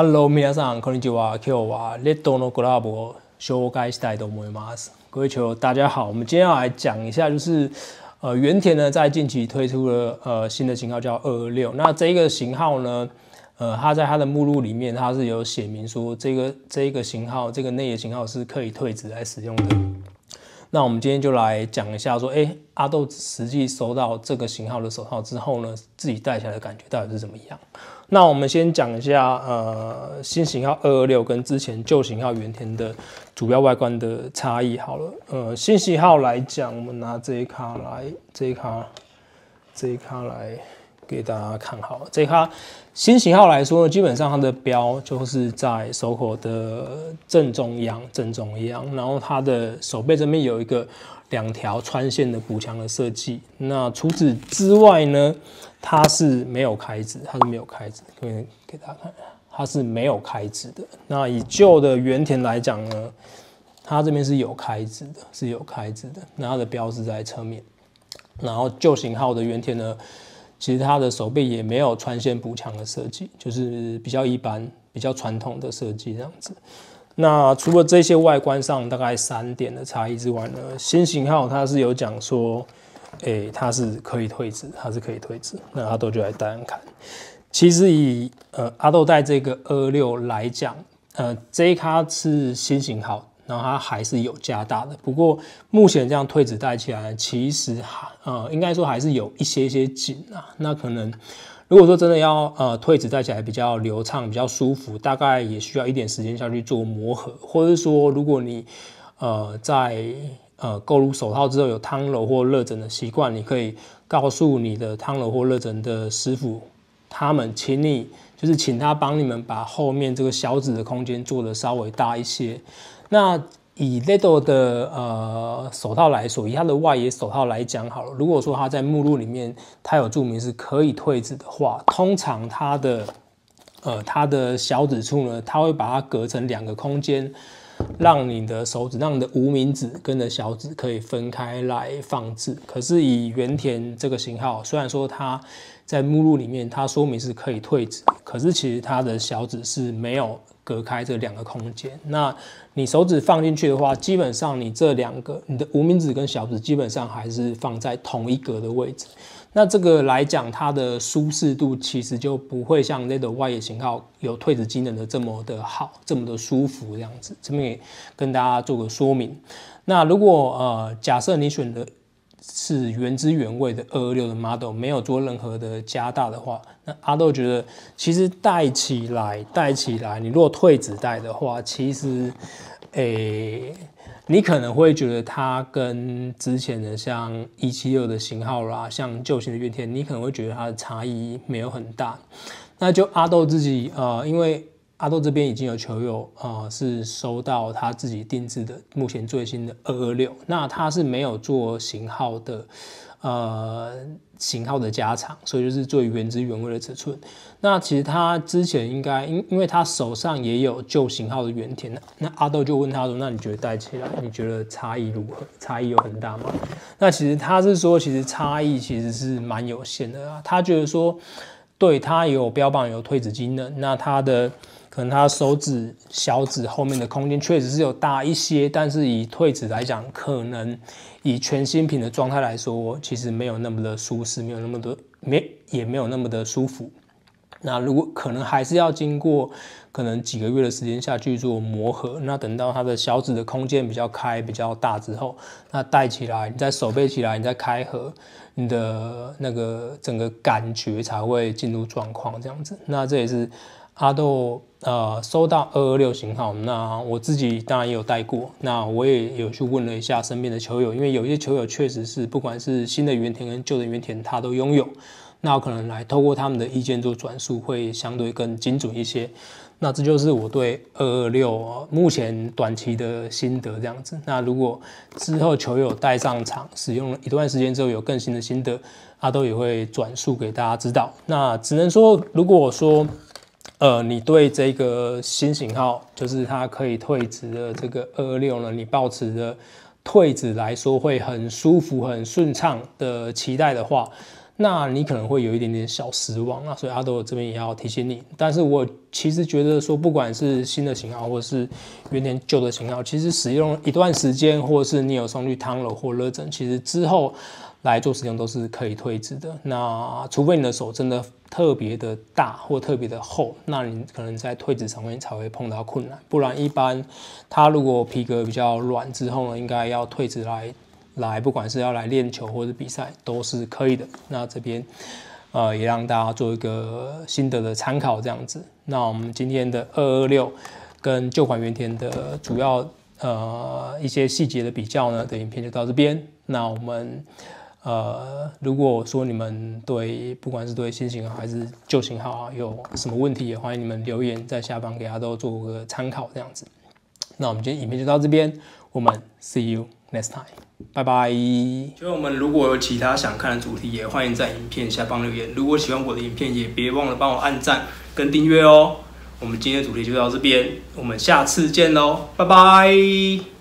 Hello，皆さんこんにちは。今日はレッドのコラボ紹介したいと思います。各位球友，大家好，我们今天要来讲一下，就是呃原田呢在近期推出了呃新的型号叫二二六。那这一个型号呢，呃，它在它的目录里面，它是有写明说这个这一个型号，这个内野型号是可以退值来使用的。 那我们今天就来讲一下，说，哎，阿豆实际收到这个型号的手套之后呢，自己戴起来的感觉到底是怎么样？那我们先讲一下，呃，新型号二二六跟之前旧型号原田的主要外观的差异好了。呃，新型号来讲，我们拿这一卡来，这一卡，这一卡来给大家看好了。这一卡新型号来说呢，基本上它的标就是在手口的正中央，正中央，然后它的手背这边有一个两条穿线的补强的设计。那除此之外呢，它是没有开指，它是没有开指，可以给大家看，它是没有开指的。那以旧的原田来讲呢，它这边是有开指的，是有开指的。那它的标是在侧面，然后旧型号的原田呢。其实它的手背也没有穿线补强的设计，就是比较一般、比较传统的设计这样子。那除了这些外观上大概三点的差异之外呢，新型号它是有讲说，诶、它是可以退值，它是可以退值。那阿豆就来单看。其实以呃阿豆戴这个二六来讲，呃这一卡是新型号。然后它还是有加大的，不过目前这样退子戴起来，其实还呃应该说还是有一些些紧啊。那可能如果说真的要呃退子戴起来比较流畅、比较舒服，大概也需要一点时间下去做磨合，或者是说如果你呃在呃购入手套之后有汤揉或热枕的习惯，你可以告诉你的汤揉或热枕的师傅，他们请你就是请他帮你们把后面这个小指的空间做的稍微大一些。那以 Ledo 的呃手套来说，以它的外野手套来讲好了，如果说它在目录里面它有注明是可以退指的话，通常它的呃它的小指处呢，它会把它隔成两个空间，让你的手指、让你的无名指跟的小指可以分开来放置。可是以原田这个型号，虽然说它在目录里面它说明是可以退指，可是其实它的小指是没有。隔开这两个空间，那你手指放进去的话，基本上你这两个，你的无名指跟小指基本上还是放在同一格的位置。那这个来讲，它的舒适度其实就不会像那种外野型号有退子机能的这么的好，这么的舒服这样子。这边也跟大家做个说明。那如果呃，假设你选的是原汁原味的二二六的 model，没有做任何的加大的话，那阿豆觉得其实戴起来，戴起来，你如果退子戴的话，其实，诶、你可能会觉得它跟之前的像一七六的型号啦，像旧型的月天，你可能会觉得它的差异没有很大。那就阿豆自己，呃，因为。阿豆这边已经有球友啊、是收到他自己定制的目前最新的二二六，那他是没有做型号的呃型号的加长，所以就是最原汁原味的尺寸。那其实他之前应该因因为他手上也有旧型号的原田，那那阿豆就问他说：“那你觉得戴起来，你觉得差异如何？差异有很大吗？”那其实他是说，其实差异其实是蛮有限的啊。他觉得说，对他有标榜有退子机能，那他的。可能他手指、小指后面的空间确实是有大一些，但是以退指来讲，可能以全新品的状态来说，其实没有那么的舒适，没有那么多，没也没有那么的舒服。那如果可能还是要经过可能几个月的时间下去做磨合，那等到它的小指的空间比较开、比较大之后，那戴起来，你再手背起来，你再开合，你的那个整个感觉才会进入状况这样子。那这也是。阿豆呃收到二二六型号，那我自己当然也有带过，那我也有去问了一下身边的球友，因为有些球友确实是不管是新的原田跟旧的原田，他都拥有，那可能来透过他们的意见做转述，会相对更精准一些。那这就是我对二二六目前短期的心得这样子。那如果之后球友带上场使用了一段时间之后有更新的心得，阿豆也会转述给大家知道。那只能说，如果说呃，你对这个新型号，就是它可以退值的这个二二六呢，你抱持着退值来说会很舒服、很顺畅的期待的话，那你可能会有一点点小失望啊，所以阿斗这边也要提醒你。但是我其实觉得说，不管是新的型号或者是原点旧的型号，其实使用一段时间，或者是你有松率汤了或热枕，其实之后来做使用都是可以退置的。那除非你的手真的特别的大或特别的厚，那你可能在退置上面才会碰到困难。不然一般它如果皮革比较软之后呢，应该要退置来。来，不管是要来练球或者比赛，都是可以的。那这边，呃，也让大家做一个心得的参考，这样子。那我们今天的二二六跟旧款原田的主要呃一些细节的比较呢的影片就到这边。那我们呃，如果说你们对不管是对新型号还是旧型号啊有什么问题，也欢迎你们留言在下方给他都做个参考，这样子。那我们今天影片就到这边，我们 see you next time。拜拜！就我们如果有其他想看的主题，也欢迎在影片下方留言。如果喜欢我的影片，也别忘了帮我按赞跟订阅哦。我们今天的主题就到这边，我们下次见喽，拜拜！